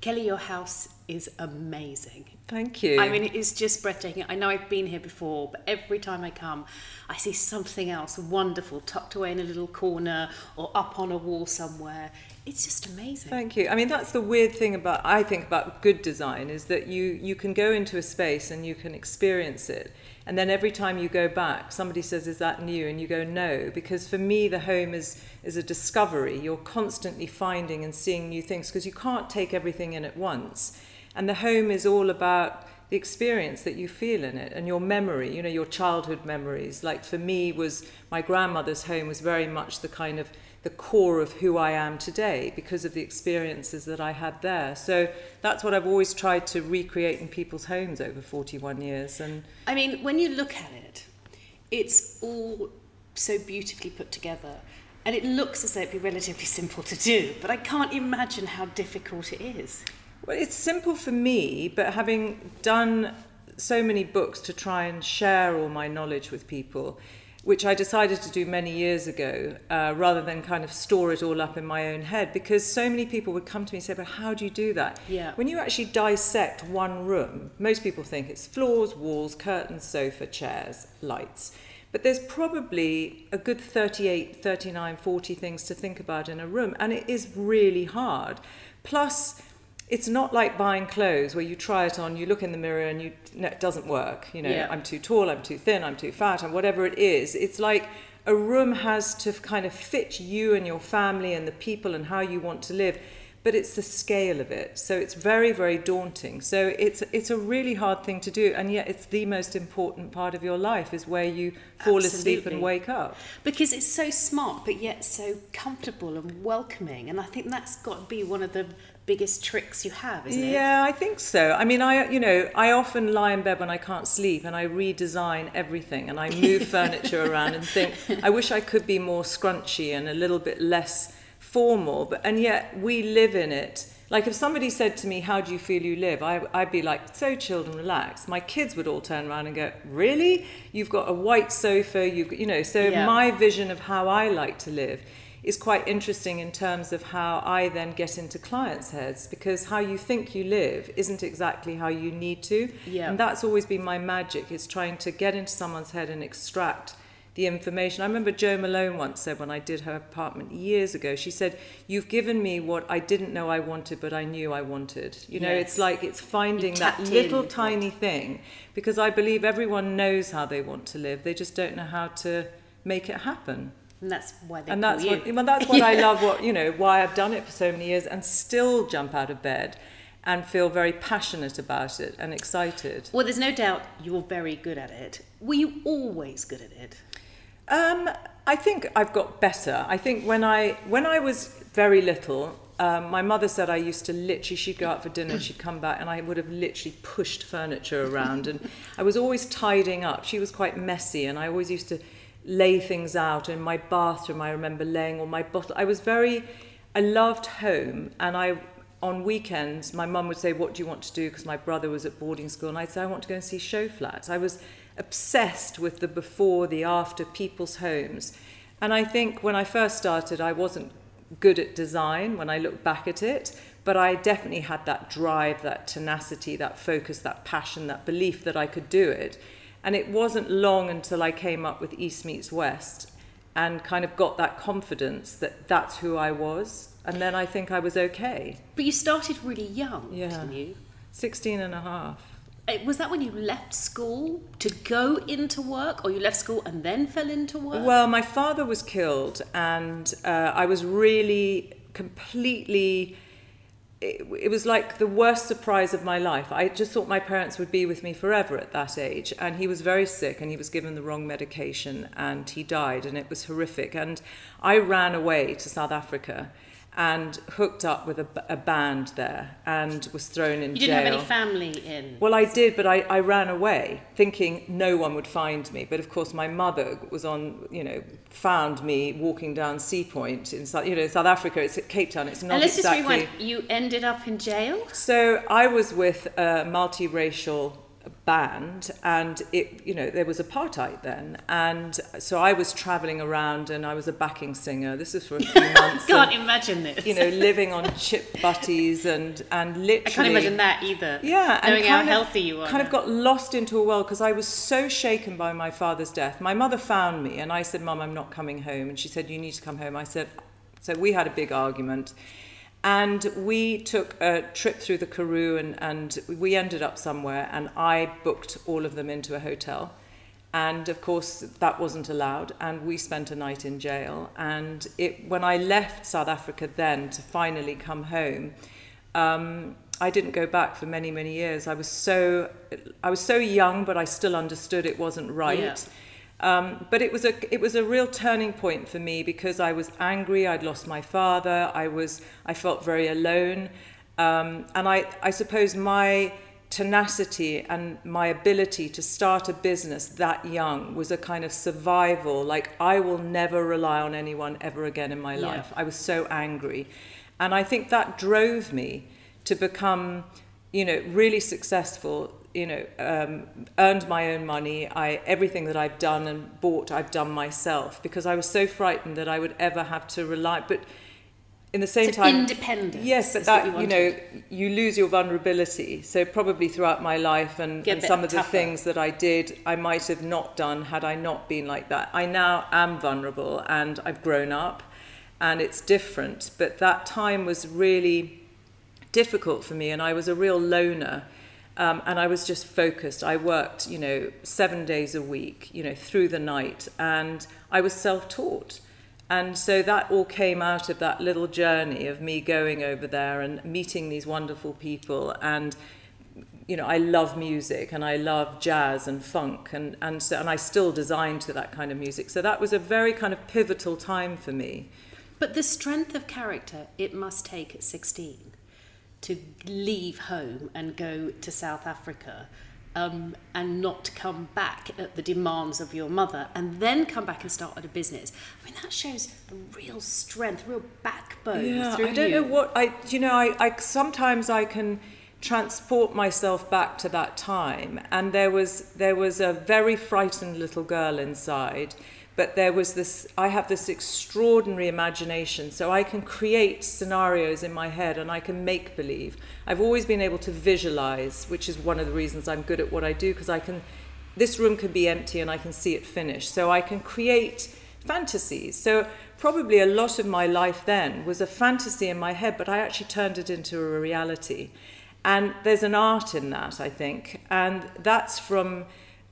Kelly, your house is amazing. Thank you. I mean, it is just breathtaking. I know I've been here before, but every time I come, I see something else wonderful tucked away in a little corner or up on a wall somewhere. It's just amazing. Thank you. I mean, that's the weird thing about I think about good design is that you you can go into a space and you can experience it. And then every time you go back, somebody says, Is that new? And you go, No. Because for me, the home is, is a discovery. You're constantly finding and seeing new things because you can't take everything in at once. And the home is all about the experience that you feel in it and your memory, you know, your childhood memories. Like for me was my grandmother's home was very much the kind of the core of who I am today because of the experiences that I had there. So that's what I've always tried to recreate in people's homes over 41 years. And I mean, when you look at it, it's all so beautifully put together. And it looks as though it'd be relatively simple to do, but I can't imagine how difficult it is. Well, it's simple for me, but having done so many books to try and share all my knowledge with people, which I decided to do many years ago, uh, rather than kind of store it all up in my own head, because so many people would come to me and say, "But how do you do that?" Yeah. When you actually dissect one room, most people think it's floors, walls, curtains, sofa, chairs, lights. But there's probably a good 38, 39, 40 things to think about in a room, and it is really hard. Plus, it's not like buying clothes where you try it on, you look in the mirror and you no, it doesn't work. You know, Yeah. I'm too tall, I'm too thin, I'm too fat, and whatever it is. It's like a room has to kind of fit you and your family and the people and how you want to live. But it's the scale of it, so it's very, very daunting. So it's it's a really hard thing to do, and yet it's the most important part of your life is where you fall asleep and wake up. Because it's so smart, but yet so comfortable and welcoming. And I think that's got to be one of the biggest tricks you have, isn't it? Yeah, I think so. I mean, I you know, I often lie in bed when I can't sleep and I redesign everything and I move furniture around and think I wish I could be more scrunchy and a little bit less formal, but and yet we live in it. Like if somebody said to me, "How do you feel you live?" I, I'd be like, "So chilled and relaxed." My kids would all turn around and go, "Really? You've got a white sofa? You've got, you know." So Yeah. my vision of how I like to live is quite interesting in terms of how I then get into clients' heads because how you think you live isn't exactly how you need to. Yeah. And that's always been my magic is trying to get into someone's head and extract the information. I remember Jo Malone once said when I did her apartment years ago, she said, You've given me what I didn't know I wanted, but I knew I wanted. You know, it's like it's finding that little it. tiny thing because I believe everyone knows how they want to live. They just don't know how to make it happen And that's why they and that's you. what well, that's what I love what you know why I've done it for so many years and still jump out of bed and feel very passionate about it and excited. Well, there's no doubt you're very good at it. Were you always good at it? Um, I think I've got better. I think when I when I was very little, um, my mother said I used to literally she'd go out for dinner and she'd come back and I would have literally pushed furniture around and I was always tidying up. She was quite messy and I always used to lay things out in my bathroom. I remember laying all my bottle. I was very I loved home and I on weekends my mum would say what do you want to do because my brother was at boarding school and I'd say I want to go and see show flats. I was obsessed with the before, the after people's homes. And I think when I first started, I wasn't good at design when I look back at it, but I definitely had that drive, that tenacity, that focus, that passion, that belief that I could do it. And it wasn't long until I came up with East Meets West and kind of got that confidence that that's who I was. And then I think I was okay. But you started really young, Yeah. didn't you? 16 and a half. Uh, Was that when you left school to go into work, or you left school and then fell into work? Well, my father was killed, and uh, I was really completely. It, it was like the worst surprise of my life. I just thought my parents would be with me forever at that age. And he was very sick and he was given the wrong medication and he died, and it was horrific. And I ran away to South Africa and hooked up with a band there and was thrown in you didn't jail. have any family in. Well, I did, but I, I ran away thinking no one would find me. But of course, my mother was on, you know, found me walking down Sea Point in South, you know, South Africa. It's at Cape Town. It's not and let's exactly. just rewind. You ended up in jail. So I was with a multiracial band and it you know there was apartheid then. And so I was traveling around and I was a backing singer. This is for a few months can't and, imagine this. you know living on chip butties and and literally I can't imagine that either yeah knowing how of- healthy you are kind of got lost into a world because I was so shaken by my father's death. My mother found me and I said mum I'm not coming home. And she said you need to come home. I said so we had a big argument and we took a trip through the Karoo and, and we ended up somewhere and I booked all of them into a hotel. And of course that wasn't allowed and we spent a night in jail. And it when I left South Africa then to finally come home um, I didn't go back for many many years. I was so I was so young but I still understood it wasn't right. Yeah. Um, but it was a it was a real turning point for me because I was angry. I'd lost my father. I was I felt very alone, um, and I I suppose my tenacity and my ability to start a business that young was a kind of survival. Like I will never rely on anyone ever again in my Yeah. life. I was so angry, and I think that drove me to become you know really successful you know um, earned my own money. I everything that i've done and bought i've done myself because i was so frightened that i would ever have to rely but in the same So time independence yes but that you you know you lose your vulnerability. So probably throughout my life and, and some of the things that i did i might have not done had i not been like that. I now am vulnerable and i've grown up and it's different but that time was really difficult for me and I was a real loner um, and I was just focused. I worked, you know, seven days a week, you know, through the night and I was self-taught. And so that all came out of that little journey of me going over there and meeting these wonderful people and you know, I love music and I love jazz and funk and, and so and I still design to that kind of music. So that was a very kind of pivotal time for me. But the strength of character it must take at 16 to leave home and go to South Africa um, and not come back at the demands of your mother and then come back and start at a business. I mean, that shows a real strength, real backbone Yeah, I don't you. know what I. You know, I, I sometimes I can transport myself back to that time, and there was there was a very frightened little girl inside, but there was this. I have this extraordinary imagination, so I can create scenarios in my head, and I can make believe. I've always been able to visualize, which is one of the reasons I'm good at what I do, because I can. This room can be empty, and I can see it finished, so I can create fantasies. So probably a lot of my life then was a fantasy in my head, but I actually turned it into a reality. And there's an art in that, I think, and that's from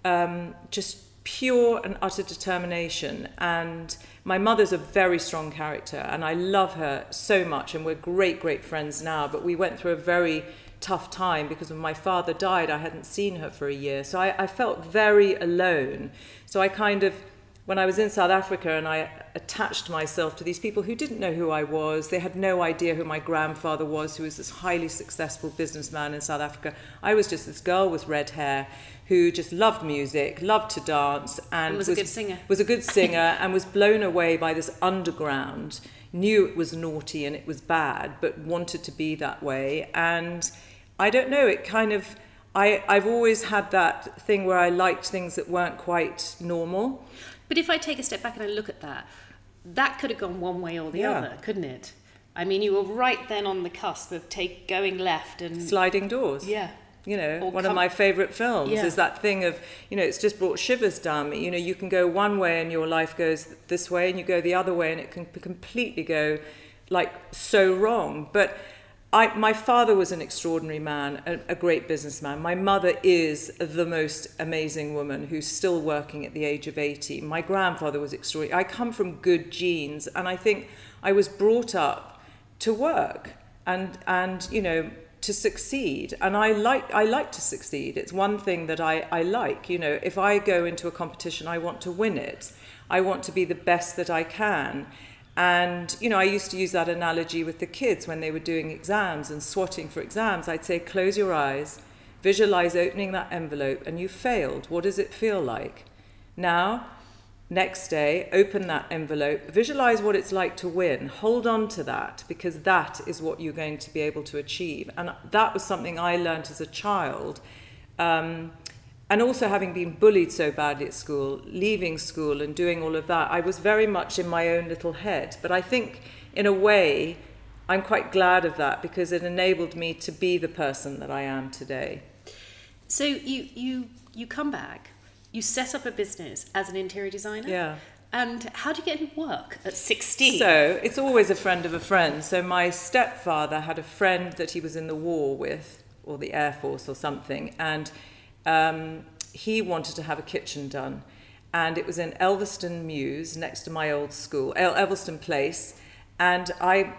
um, just pure and utter determination. And my mother's a very strong character, and I love her so much, and we're great, great friends now. But we went through a very tough time because when my father died, I hadn't seen her for a year, so I, I felt very alone. So I kind of when I was in South Africa and I attached myself to these people who didn't know who I was, they had no idea who my grandfather was, who was this highly successful businessman in South Africa. I was just this girl with red hair who just loved music, loved to dance, and, And was a good singer. Was a good singer and was blown away by this underground. Knew it was naughty and it was bad, but wanted to be that way. And I don't know, it kind of. I, I've always had that thing where I liked things that weren't quite normal. But if I take a step back and I look at that, that could have gone one way or the Yeah. other, couldn't it? I mean, you were right then on the cusp of take going left and Sliding Doors. yeah. You know, Or one come- of my favourite films Yeah. is that thing of, you know, it's just brought shivers down me. You know, you can go one way and your life goes this way, and you go the other way, and it can completely go like so wrong. But I, my father was an extraordinary man, a, a great businessman. My mother is the most amazing woman who's still working at the age of 80. My grandfather was extraordinary. I come from good genes, and I think I was brought up to work and and you know to succeed and I like I like to succeed it's one thing that I, I like you know if I go into a competition I want to win it I want to be the best that I can and you know I used to use that analogy with the kids when they were doing exams and swatting for exams I'd say close your eyes visualize opening that envelope and you failed what does it feel like now Next day, open that envelope, visualize what it's like to win, hold on to that because that is what you're going to be able to achieve. And that was something I learned as a child. Um, and also having been bullied so badly at school, leaving school and doing all of that, I was very much in my own little head. But I think, in a way, I'm quite glad of that because it enabled me to be the person that I am today. So you you you come back, you set up a business as an interior designer. Yeah. And how do you get any work at 16? So it's always a friend of a friend. So my stepfather had a friend that he was in the war with, or the Air Force or something, and um, he wanted to have a kitchen done. And it was in Elvaston Mews, next to my old school, El- Elvaston Place. And I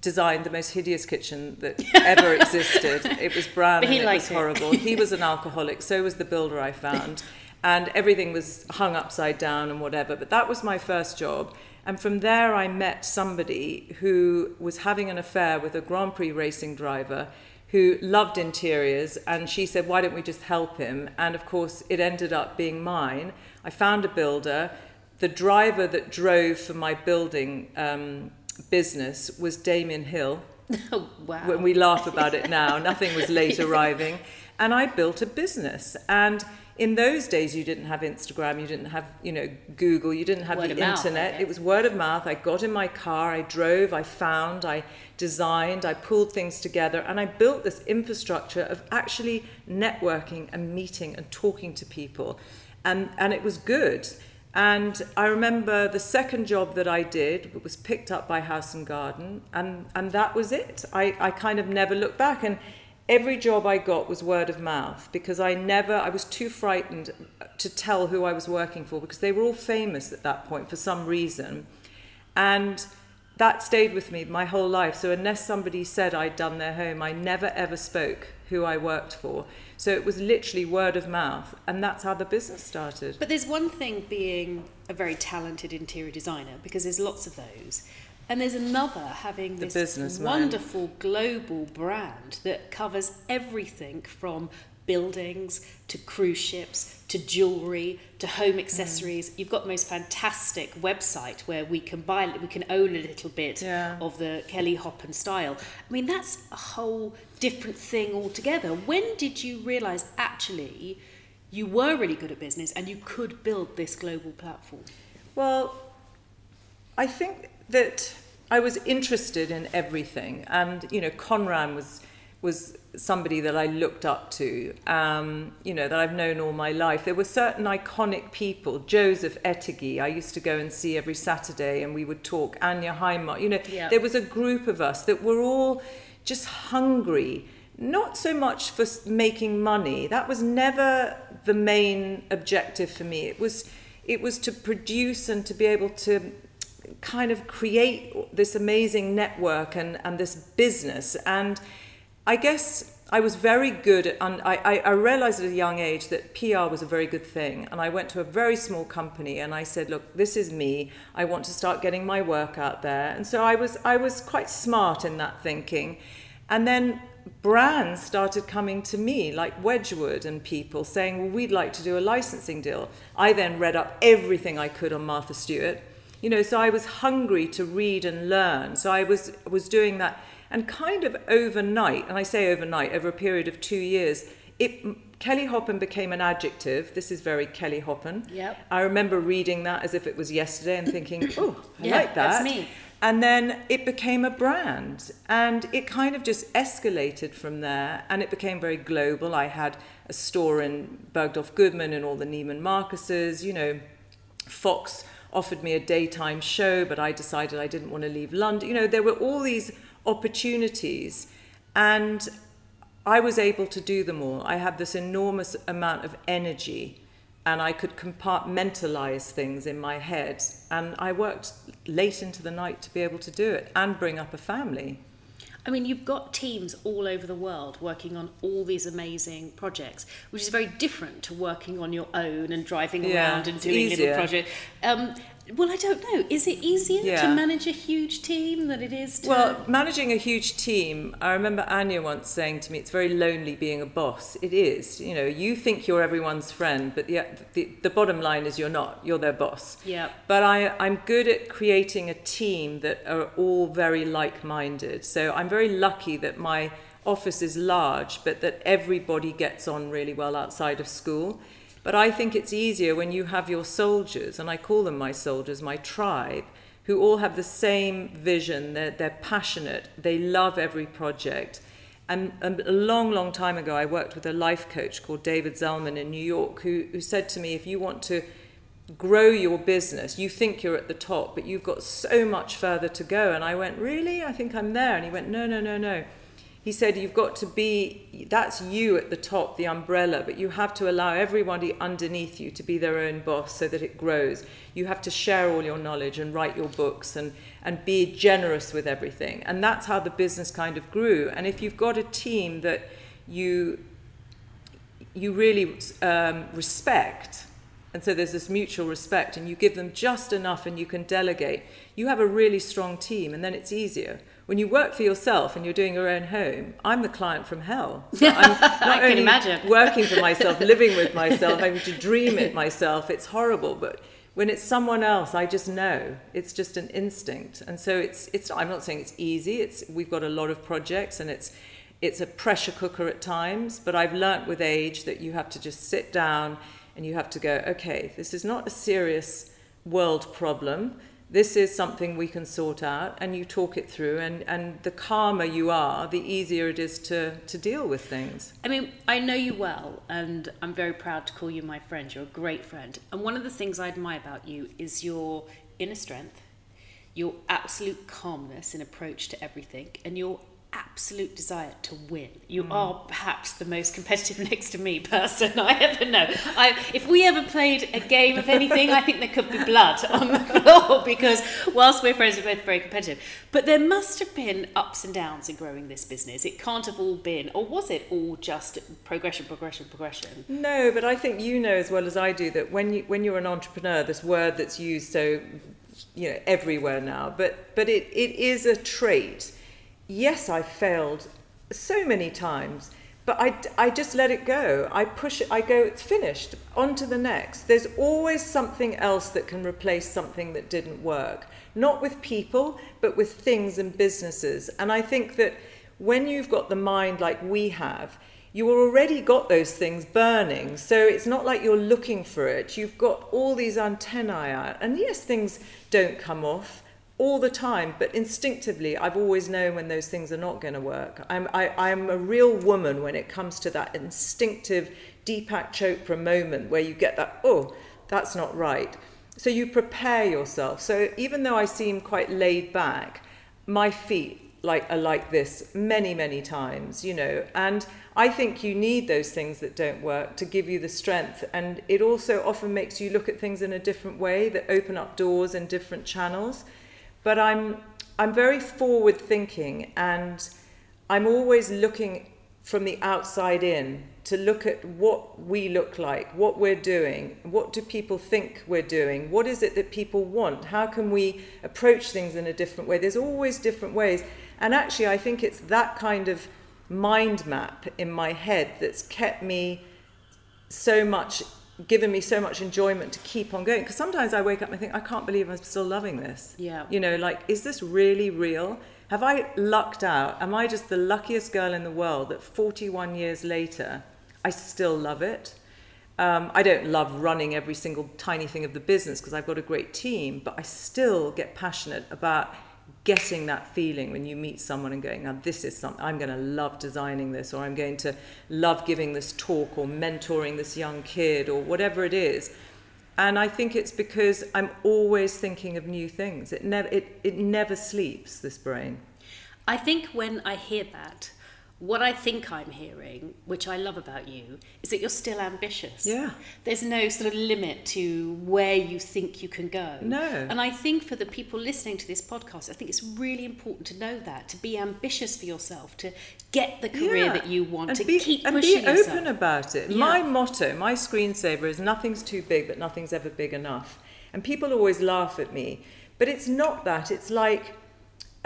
designed the most hideous kitchen that ever existed. It was brown and it was it. horrible. He was an alcoholic, so was the builder I found. And everything was hung upside down and whatever. But that was my first job. And from there, I met somebody who was having an affair with a Grand Prix racing driver who loved interiors. And she said, Why don't we just help him? And of course, it ended up being mine. I found a builder. The driver that drove for my building um, business was Damon Hill oh, wow. when we laugh about it now. Nothing was late arriving. And I built a business. And in those days, you didn't have Instagram, you didn't have, you know, Google, you didn't have Word the of mouth, internet. it was word of mouth. I got in my car, I drove, I found, I designed, I pulled things together, and I built this infrastructure of actually networking and meeting and talking to people. And, and it was good. And I remember the second job that I did was picked up by House and Garden, and, and that was it. I, I kind of never looked back. And every job I got was word of mouth because I never, I was too frightened to tell who I was working for because they were all famous at that point for some reason. And that stayed with me my whole life. So unless somebody said I'd done their home, I never ever spoke who I worked for. So it was literally word of mouth, and that's how the business started. But there's one thing being a very talented interior designer because there's lots of those. And there's another having The this wonderful global brand that covers everything from buildings to cruise ships to jewelry to home accessories. You've got the most fantastic website where we can buy, we can own a little bit Yeah. of the Kelly Hoppen style. I mean, that's a whole different thing altogether. When did you realize actually you were really good at business and you could build this global platform? Well, I think that I was interested in everything, and you know, Conran was was somebody that I looked up to. Um, you know, that I've known all my life. There were certain iconic people. Joseph Ettedgui, I used to go and see every Saturday, and we would talk. Anya Hindmarch. You know, Yeah. there was a group of us that were all just hungry. Not so much for making money. That was never the main objective for me. It was, it was to produce and to be able to kind of create this amazing network and, and this business. And I guess I was very good at, and I, I, realized at a young age that PR was a very good thing. And I went to a very small company and I said, look, this is me. I want to start getting my work out there. And so I was, I was quite smart in that thinking. And then brands started coming to me, like Wedgwood and people saying, well, we'd like to do a licensing deal. I then read up everything I could on Martha Stewart. You know, so I was hungry to read and learn. So I was, was doing that. And kind of overnight, and I say overnight, over a period of two years, it, Kelly Hoppen became an adjective. This is very Kelly Hoppen. Yep. I remember reading that as if it was yesterday and thinking, oh, I Yeah, like that. that's me. And then it became a brand and it kind of just escalated from there and it became very global. I had a store in Bergdorf Goodman and all the Neiman Marcuses, you know, Fox offered me a daytime show, but I decided I didn't want to leave London. You know, there were all these opportunities and I was able to do them all. I had this enormous amount of energy and I could compartmentalize things in my head. And I worked late into the night to be able to do it and bring up a family. I mean, you've got teams all over the world working on all these amazing projects, which is very different to working on your own and driving Yeah, around and doing easier. little projects. Um, well, I don't know. Is it easier to manage a huge team than it is to? Well, managing a huge team, I remember Anya once saying to me, it's very lonely being a boss. It is. You know, you think you're everyone's friend, but the, the, the bottom line is you're not. You're their boss. yeah. But I, I'm good at creating a team that are all very like minded. So I'm very lucky that my office is large, but that everybody gets on really well outside of school. But I think it's easier when you have your soldiers, and I call them my soldiers, my tribe, who all have the same vision. They're, they're passionate, they love every project. And, a long, long time ago, I worked with a life coach called David Zellman in New York, who, who said to me, if you want to grow your business, you think you're at the top, but you've got so much further to go. And I went, Really? I think I'm there. And he went, No, no, no, no he said you've got to be that's you at the top the umbrella but you have to allow everybody underneath you to be their own boss so that it grows. You have to share all your knowledge and write your books and and be generous with everything. And that's how the business kind of grew. And if you've got a team that you you really um, respect and so there's this mutual respect and you give them just enough and you can delegate you have a really strong team and then it's easier when you work for yourself and you're doing your own home, I'm the client from hell. So I'm not I only imagine. working for myself, living with myself, having to dream it myself. It's horrible, but when it's someone else, I just know. It's just an instinct, and so it's it's. I'm not saying it's easy. It's we've got a lot of projects, and it's it's a pressure cooker at times. But I've learnt with age that you have to just sit down and you have to go. Okay, this is not a serious world problem this is something we can sort out and you talk it through and, and the calmer you are the easier it is to, to deal with things. I mean i know you well and i'm very proud to call you my friend. You're a great friend. And one of the things i admire about you is your inner strength your absolute calmness in approach to everything and your absolute desire to win. You mm. are perhaps the most competitive next to me person I ever know. I, if we ever played a game of anything, I think there could be blood on the floor because whilst we're friends, we're both very competitive. But there must have been ups and downs in growing this business. It can't have all been, or was it all just progression, progression, progression? No, but I think you know as well as I do that when you when you're an entrepreneur, this word that's used so you know everywhere now, but but it, it is a trait yes, I failed so many times, but I, I just let it go. I push it, I go, it's finished, on to the next. There's always something else that can replace something that didn't work, not with people, but with things and businesses. And I think that when you've got the mind like we have, you already got those things burning. So it's not like you're looking for it. You've got all these antennae out. And yes, things don't come off all the time, but instinctively, I've always known when those things are not going to work. I'm, I, I'm a real woman when it comes to that instinctive Deepak Chopra moment where you get that, oh, that's not right. So you prepare yourself. So even though I seem quite laid back, my feet like are like this many, many times, you know. And I think you need those things that don't work to give you the strength. And it also often makes you look at things in a different way that open up doors and different channels but I'm I'm very forward thinking and I'm always looking from the outside in to look at what we look like, what we're doing, what do people think we're doing, what is it that people want, how can we approach things in a different way. There's always different ways. And actually, I think it's that kind of mind map in my head that's kept me so much given me so much enjoyment to keep on going. Because sometimes I wake up and think, I can't believe I'm still loving this. Yeah. You know, like, is this really real? Have I lucked out? Am I just the luckiest girl in the world that 41 years later, I still love it? Um, I don't love running every single tiny thing of the business because I've got a great team, but I still get passionate about getting that feeling when you meet someone and going, now this is something, I'm going to love designing this, or I'm going to love giving this talk, or mentoring this young kid, or whatever it is. And I think it's because I'm always thinking of new things. It never, it, it never sleeps, this brain. I think when I hear that, what I think I'm hearing, which I love about you, is that you're still ambitious. Yeah. There's no sort of limit to where you think you can go. No. And I think for the people listening to this podcast, I think it's really important to know that, to be ambitious for yourself, to get the career yeah. that you want, and to be, keep and pushing be yourself. open about it. Yeah. My motto, my screensaver is nothing's too big, but nothing's ever big enough. And people always laugh at me. But it's not that. It's like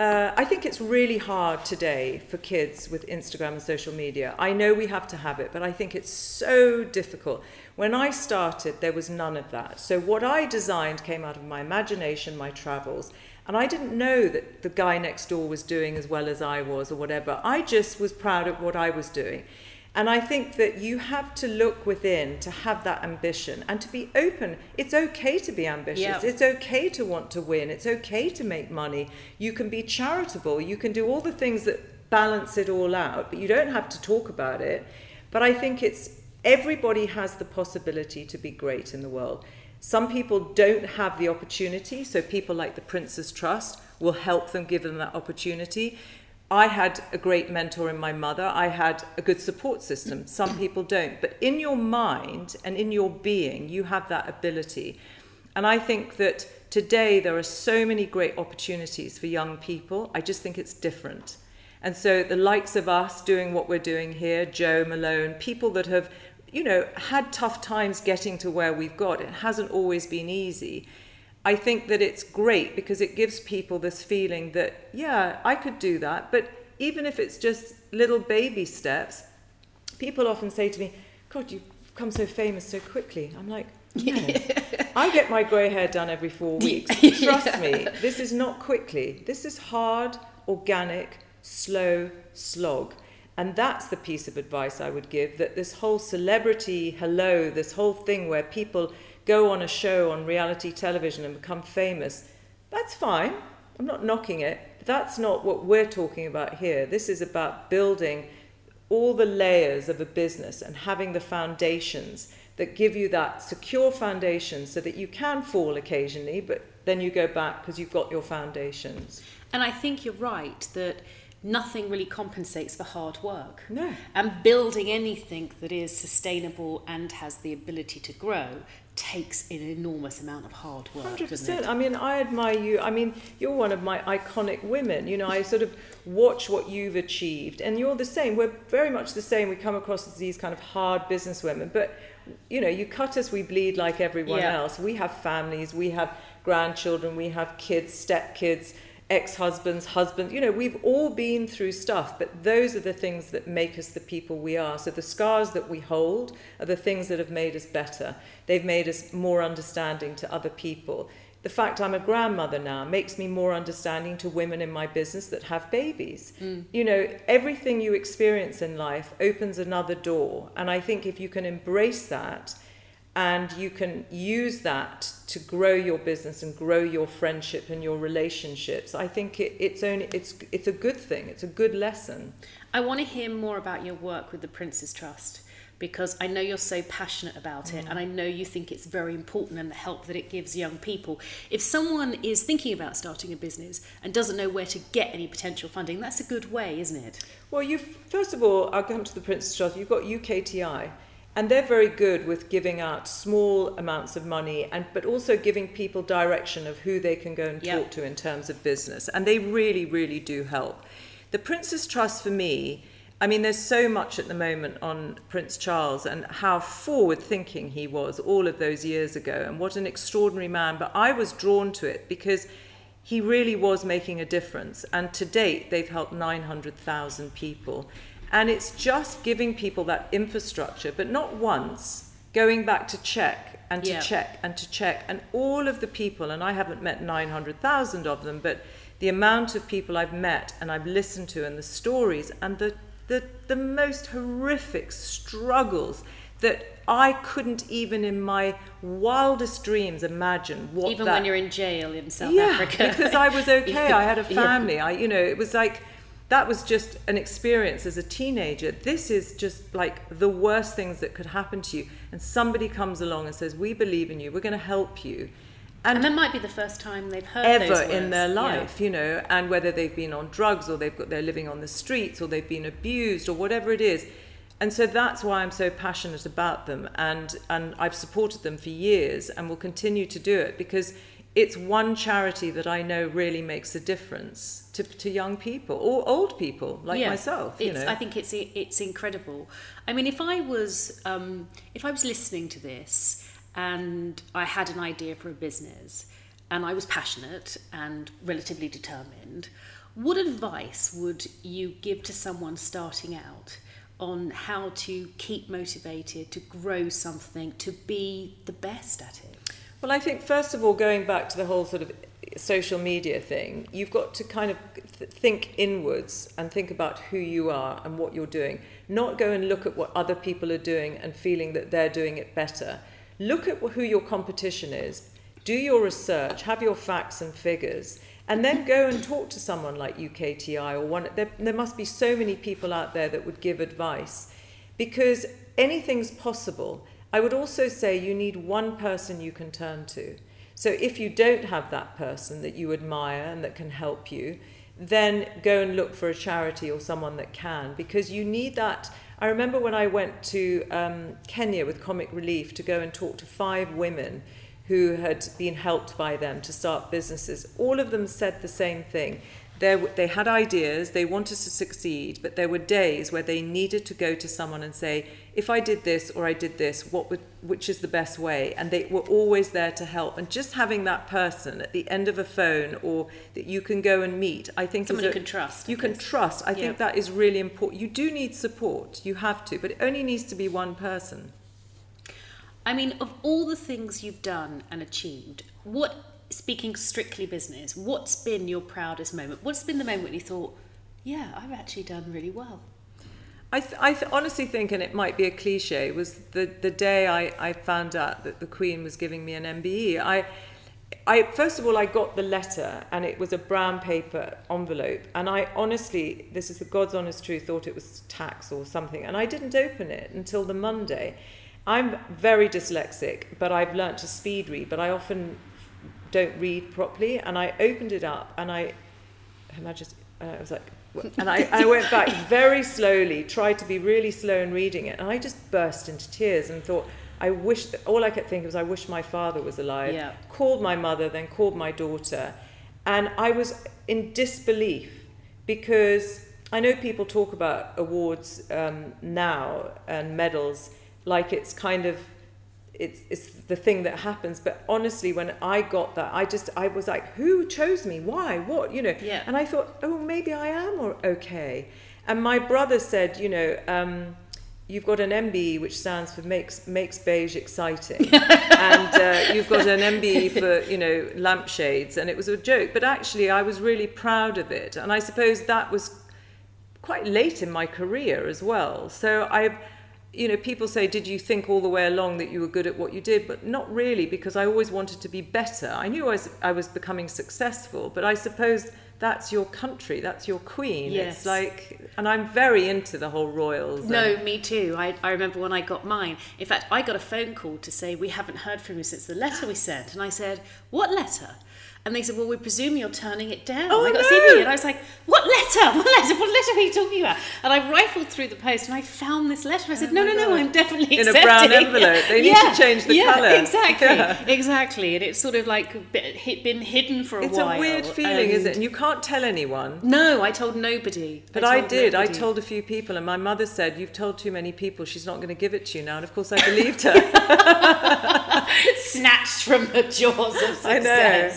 uh, I think it's really hard today for kids with Instagram and social media. I know we have to have it, but I think it's so difficult. When I started, there was none of that. So, what I designed came out of my imagination, my travels, And I didn't know that the guy next door was doing as well as I was or whatever. I just was proud of what I was doing. And I think that you have to look within to have that ambition and to be open. It's okay to be ambitious. Yeah. It's okay to want to win. It's okay to make money. You can be charitable. You can do all the things that balance it all out, but you don't have to talk about it. But I think it's everybody has the possibility to be great in the world. Some people don't have the opportunity, so people like the Prince's Trust will help them give them that opportunity. I had a great mentor in my mother. I had a good support system. Some people don't. But in your mind and in your being, you have that ability. And I think that today there are so many great opportunities for young people. I just think it's different. And so the likes of us doing what we're doing here, Jo Malone, people that have you know, had tough times getting to where we've got. It hasn't always been easy. I think that it's great because it gives people this feeling that, yeah, I could do that. But even if it's just little baby steps, people often say to me, God, you've become so famous so quickly. I'm like, no. I get my grey hair done every four weeks. Trust yeah. me, this is not quickly. This is hard, organic, slow slog. And that's the piece of advice I would give that this whole celebrity hello, this whole thing where people go on a show on reality television and become famous, that's fine. I'm not knocking it. But that's not what we're talking about here. This is about building all the layers of a business and having the foundations that give you that secure foundation so that you can fall occasionally, but then you go back because you've got your foundations. And I think you're right that nothing really compensates for hard work. No. And building anything that is sustainable and has the ability to grow takes an enormous amount of hard work. 100%. I mean, I admire you. I mean, you're one of my iconic women. You know, I sort of watch what you've achieved, and you're the same. We're very much the same. We come across as these kind of hard business women, but you know, you cut us, we bleed like everyone yeah. else. We have families, we have grandchildren, we have kids, stepkids ex-husbands, husbands, you know, we've all been through stuff, but those are the things that make us the people we are. So the scars that we hold are the things that have made us better. They've made us more understanding to other people. The fact I'm a grandmother now makes me more understanding to women in my business that have babies. Mm. You know, everything you experience in life opens another door. And I think if you can embrace that, and you can use that to grow your business and grow your friendship and your relationships. I think it, it's only it's it's a good thing. It's a good lesson. I want to hear more about your work with the prince's trust because i know you're so passionate about mm. it and i know you think it's very important and the help that it gives young people. If someone is thinking about starting a business and doesn't know where to get any potential funding that's a good way isn't it? Well you first of all i'll come to the prince's trust. You've got ukti and they're very good with giving out small amounts of money and but also giving people direction of who they can go and yep. talk to in terms of business. And they really really do help. The prince's trust for me i mean there's so much at the moment on prince charles and how forward thinking he was all of those years ago and what an extraordinary man. But i was drawn to it because he really was making a difference. And to date they've helped 900,000 people and it's just giving people that infrastructure, but not once, going back to check and to check and to check. And all of the people, and I haven't met 900,000 of them, but the amount of people I've met and I've listened to and the stories and the, the, the most horrific struggles that I couldn't even in my wildest dreams imagine what even that, when you're in jail in South yeah, Africa because I was okay I had a family yeah. I you know it was like that was just an experience as a teenager. This is just like the worst things that could happen to you. And somebody comes along and says, We believe in you, we're going to help you. And, and that might be the first time they've heard ever in their life, yeah. you know, and whether they've been on drugs or they've got they're living on the streets or they've been abused or whatever it is. And so that's why I'm so passionate about them and and I've supported them for years and will continue to do it because it's one charity that I know really makes a difference to, to young people or old people like yeah, myself. You know. I think it's it's incredible. I mean, if I was um, if I was listening to this and I had an idea for a business and I was passionate and relatively determined, what advice would you give to someone starting out? on how to keep motivated, to grow something, to be the best at it? Well, I think first of all, going back to the whole sort of social media thing, you've got to kind of th- think inwards and think about who you are and what you're doing. Not go and look at what other people are doing and feeling that they're doing it better. Look at who your competition is, do your research, have your facts and figures, and then go and talk to someone like UKTI or one. There, there must be so many people out there that would give advice because anything's possible. I would also say you need one person you can turn to. So if you don't have that person that you admire and that can help you, then go and look for a charity or someone that can because you need that. I remember when I went to um, Kenya with Comic Relief to go and talk to five women who had been helped by them to start businesses. All of them said the same thing. They had ideas, they wanted to succeed, but there were days where they needed to go to someone and say, if I did this or I did this, what would, which is the best way? And they were always there to help. And just having that person at the end of a phone or that you can go and meet, I think Someone you can trust, You can trust. I Yeah. think that is really important. You do need support. You have to, but it only needs to be one person. I mean, of all the things you've done and achieved, what, speaking strictly business, what's been your proudest moment? What's been the moment when you thought, yeah, I've actually done really well? I, th- I th- honestly think, and it might be a cliche, was the, the day I, I found out that the Queen was giving me an MBE. I, I first of all, I got the letter, and it was a brown paper envelope, and I honestly, this is the God's honest truth, thought it was tax or something, and I didn't open it until the Monday. I'm very dyslexic, but I've learnt to speed read, but I often don't read properly, and I opened it up, and I, Her Majesty, and I was like? And I, I went back very slowly, tried to be really slow in reading it, and I just burst into tears and thought, I wish, all I kept thinking was, I wish my father was alive. Yeah. Called my mother, then called my daughter, and I was in disbelief because I know people talk about awards um, now and medals like it's kind of it's, it's the thing that happens. But honestly, when I got that, I just, I was like, who chose me? Why? What? You know? Yeah. And I thought, oh, maybe I am or okay. And my brother said, you know, um, you've got an MBE which stands for makes makes beige exciting, and uh, you've got an MBE for you know lampshades, and it was a joke. But actually, I was really proud of it, and I suppose that was quite late in my career as well. So I, you know, people say, did you think all the way along that you were good at what you did? But not really, because I always wanted to be better. I knew I was, I was becoming successful, but I suppose that's your country, that's your queen. Yes. It's like, and I'm very into the whole royals. and- No, me too. I, I remember when I got mine. In fact, I got a phone call to say, We haven't heard from you since the letter we sent. And I said, What letter? And they said, Well, we presume you're turning it down. Oh, I got no. CV. And I was like, What letter? What letter? What letter are you talking about? And I rifled through the post and I found this letter. I said, Oh No, no, no, I'm definitely In a brown envelope. They need to change the yeah, colour. Exactly. Yeah. Exactly. And it's sort of like been been hidden for a It's while. It's a weird feeling, is it? And you can't tell anyone. No, I told nobody. But I, told did. I told a few people, and my mother said, "You've told too many people. She's not going to give it to you now." And of course, I believed her. snatched from the jaws of I know.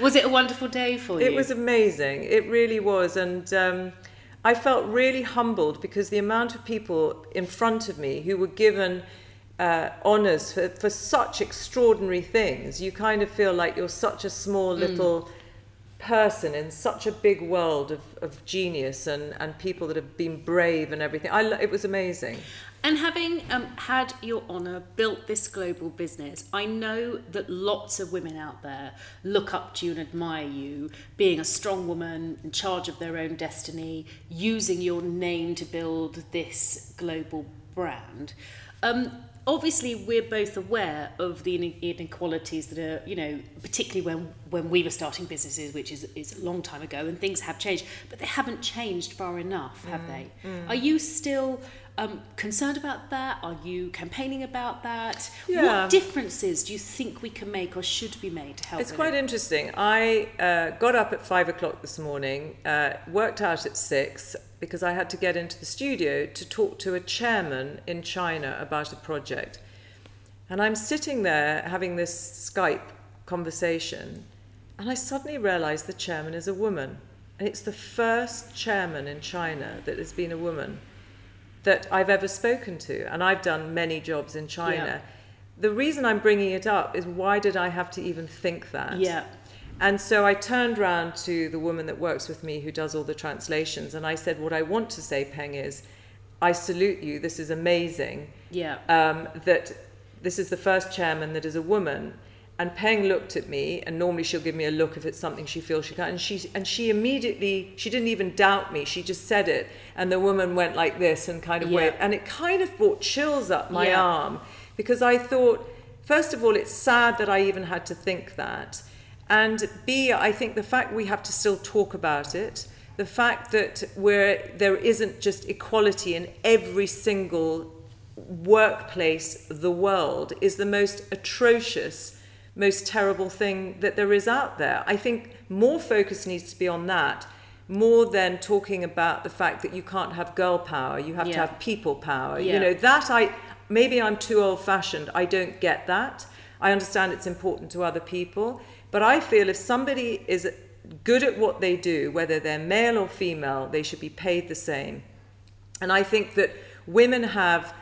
Was it a wonderful day for you? It was amazing. It really was, and um, I felt really humbled because the amount of people in front of me who were given uh, honours for, for such extraordinary things, you kind of feel like you're such a small little person in such a big world of, of genius and, and people that have been brave and everything. I, it was amazing. And having um, had your honour built this global business, I know that lots of women out there look up to you and admire you, being a strong woman in charge of their own destiny, using your name to build this global brand. Um, obviously, we're both aware of the inequalities that are, you know, particularly when, when we were starting businesses, which is, is a long time ago, and things have changed, but they haven't changed far enough, have they? Are you still um, concerned about that? Are you campaigning about that? Yeah. What differences do you think we can make or should be made to help? It's quite it? interesting. I uh, got up at five o'clock this morning, uh, worked out at six because I had to get into the studio to talk to a chairman in China about a project. And I'm sitting there having this Skype conversation, and I suddenly realized the chairman is a woman. And it's the first chairman in China that has been a woman that I've ever spoken to. And I've done many jobs in China. Yeah. The reason I'm bringing it up is why did I have to even think that? Yeah. And so I turned round to the woman that works with me who does all the translations and I said, What I want to say, Peng, is I salute you. This is amazing. Yeah. Um, that this is the first chairman that is a woman. And Peng looked at me, and normally she'll give me a look if it's something she feels she can. And she and she immediately she didn't even doubt me. She just said it, and the woman went like this and kind of Yeah. waved, and it kind of brought chills up my Yeah. arm because I thought, first of all, it's sad that I even had to think that, and B, I think the fact we have to still talk about it, the fact that where there isn't just equality in every single workplace, the world, is the most atrocious, most terrible thing that there is out there. I think more focus needs to be on that, more than talking about the fact that you can't have girl power, you have to have people power. Yeah. You know, that I maybe I'm too old fashioned. I don't get that. I understand it's important to other people, but I feel if somebody is good at what they do, whether they're male or female, they should be paid the same. And I think that women have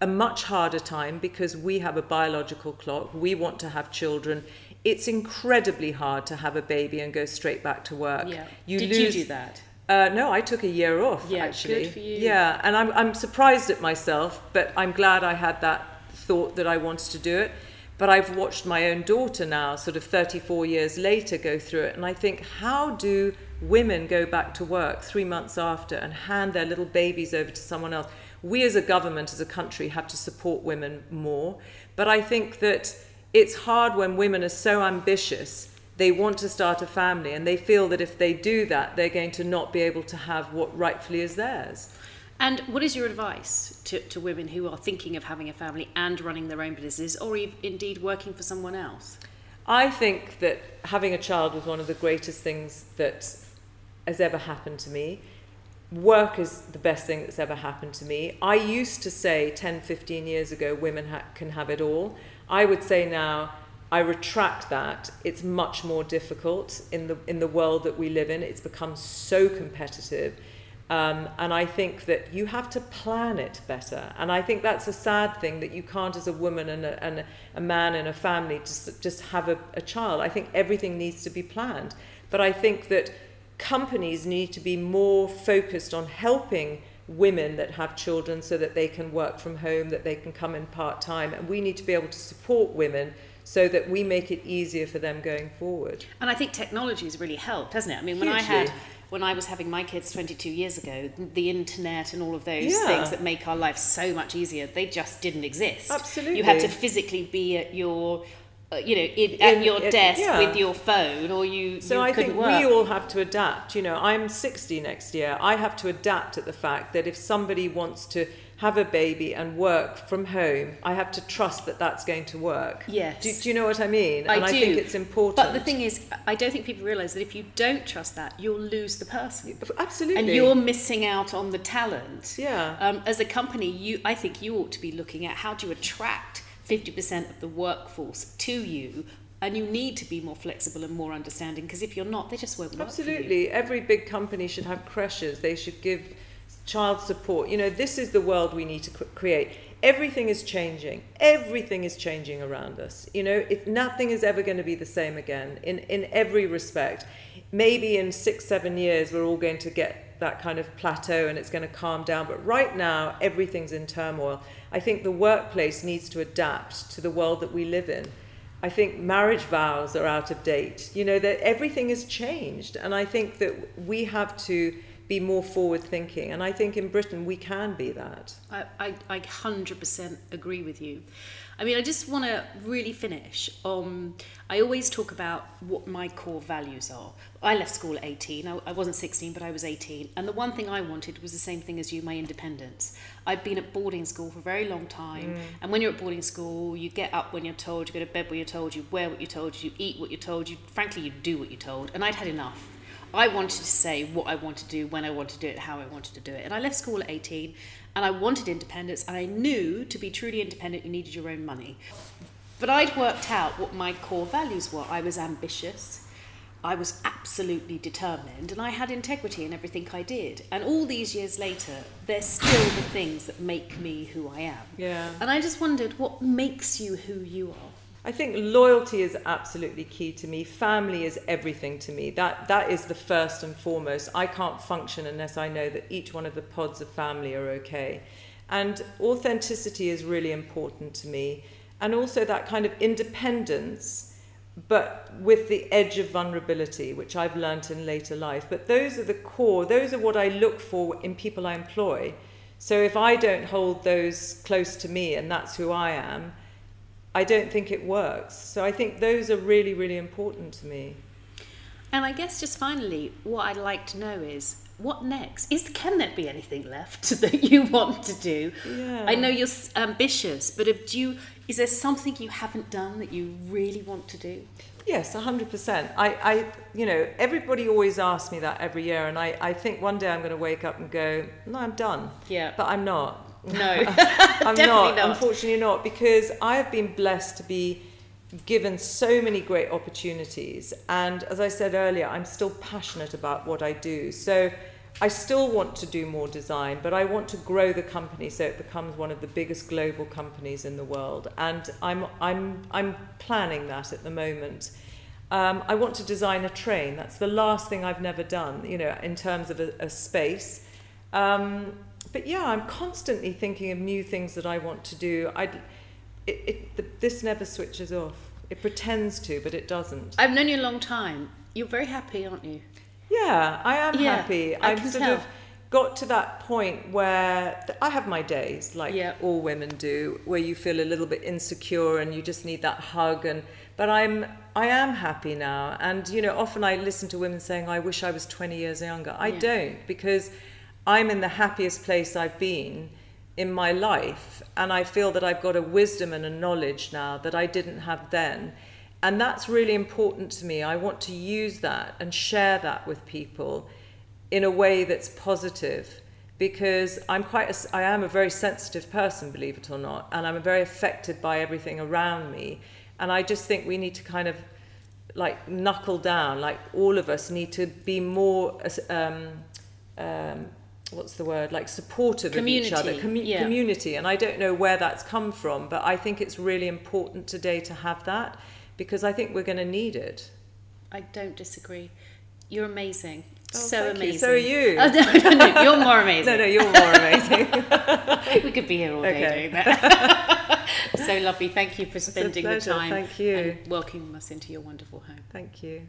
a much harder time because we have a biological clock. We want to have children. It's incredibly hard to have a baby and go straight back to work. Yeah. You Did lose, you do that? uh, no, I took a year off. Yeah, actually. good for you. Yeah, and I'm I'm surprised at myself, but I'm glad I had that thought that I wanted to do it. But I've watched my own daughter now, sort of 34 years later, go through it, and I think, how do women go back to work three months after and hand their little babies over to someone else? We as a government, as a country, have to support women more. But I think that it's hard when women are so ambitious they want to start a family and they feel that if they do that, they're going to not be able to have what rightfully is theirs. And what is your advice to, to women who are thinking of having a family and running their own businesses or indeed working for someone else? I think that having a child was one of the greatest things that has ever happened to me. Work is the best thing that's ever happened to me. I used to say 10, 15 years ago, women ha- can have it all. I would say now, I retract that. It's much more difficult in the in the world that we live in. It's become so competitive, um, and I think that you have to plan it better. And I think that's a sad thing that you can't, as a woman and a, and a man and a family, just just have a, a child. I think everything needs to be planned. But I think that companies need to be more focused on helping women that have children so that they can work from home, that they can come in part time, and we need to be able to support women so that we make it easier for them going forward. And I think technology has really helped, hasn't it? I mean, when I had when I was having my kids 22 years ago, the internet and all of those Yeah. things that make our life so much easier, they just didn't exist. Absolutely. You had to physically be at your you know, in, at In- your in- desk yeah. with your phone, or you. So you I think work. we all have to adapt. You know, I'm 60 next year. I have to adapt at the fact that if somebody wants to have a baby and work from home, I have to trust that that's going to work. Yes. Do, do you know what I mean? I and I think it's important. But the thing is, I don't think people realise that if you don't trust that, you'll lose the person. absolutely. And you're missing out on the talent. Yeah. Um, as a company, you I think you ought to be looking at how do you attract 50% of the workforce to you, and you need to be more flexible and more understanding because if you're not, they just won't work. Absolutely. Every big company should have creches. They should give child support. You know, this is the world we need to create. Everything is changing. Everything is changing around us. You know, if nothing is ever going to be the same again in, in every respect. Maybe in six, seven years, we're all going to get that kind of plateau and it's going to calm down. But right now, everything's in turmoil. I think the workplace needs to adapt to the world that we live in. I think marriage vows are out of date. You know, that everything has changed. And I think that we have to be more forward thinking. And I think in Britain we can be that. I, I, I 100% agree with you. I mean, I just want to really finish. Um, I always talk about what my core values are. I left school at 18. I, I wasn't 16, but I was 18. And the one thing I wanted was the same thing as you my independence. I'd been at boarding school for a very long time. And when you're at boarding school, you get up when you're told, you go to bed when you're told, you wear what you're told, you eat what you're told, you frankly, you do what you're told. And I'd had enough. I wanted to say what I wanted to do, when I wanted to do it, how I wanted to do it. And I left school at 18 and I wanted independence and I knew to be truly independent you needed your own money. But I'd worked out what my core values were. I was ambitious, I was absolutely determined, and I had integrity in everything I did. And all these years later, they're still the things that make me who I am. Yeah. And I just wondered what makes you who you are. I think loyalty is absolutely key to me. Family is everything to me. That that is the first and foremost. I can't function unless I know that each one of the pods of family are okay. And authenticity is really important to me. And also that kind of independence, but with the edge of vulnerability, which I've learnt in later life. But those are the core, those are what I look for in people I employ. So if I don't hold those close to me and that's who I am, I don't think it works. So I think those are really, really important to me. And I guess just finally, what I'd like to know is what next? Is can there be anything left that you want to do? Yeah. I know you're ambitious, but do you? Is there something you haven't done that you really want to do? Yes, 100%. I, I, you know, everybody always asks me that every year, and I, I think one day I'm going to wake up and go, no, I'm done. Yeah. But I'm not. No, I'm Definitely not, not. Unfortunately, not because I have been blessed to be given so many great opportunities, and as I said earlier, I'm still passionate about what I do. So. I still want to do more design, but I want to grow the company so it becomes one of the biggest global companies in the world. And I'm, I'm, I'm planning that at the moment. Um, I want to design a train. That's the last thing I've never done, you know, in terms of a, a space. Um, but yeah, I'm constantly thinking of new things that I want to do. I, it, it, the, this never switches off. It pretends to, but it doesn't. I've known you a long time. You're very happy, aren't you? Yeah, I am Yeah, happy. I I've sort tell. of got to that point where th- I have my days, like Yeah. all women do, where you feel a little bit insecure and you just need that hug. And but I'm I am happy now. And you know, often I listen to women saying, "I wish I was 20 years younger." I Yeah. don't because I'm in the happiest place I've been in my life, and I feel that I've got a wisdom and a knowledge now that I didn't have then. And that's really important to me. I want to use that and share that with people in a way that's positive because I'm quite a I am a very sensitive person, believe it or not, and I'm very affected by everything around me. And I just think we need to kind of like knuckle down, like all of us need to be more, um, um, what's the word, like supportive of each other, Community, yeah. community. And I don't know where that's come from, but I think it's really important today to have that because I think we're going to need it. I don't disagree. You're amazing. Oh, so thank you. amazing. So are you. Oh, no, no, no, you're more amazing. No, no, you're more amazing. we could be here all day Okay. doing that. so lovely. Thank you for spending the time Thank you. and welcoming us into your wonderful home. Thank you.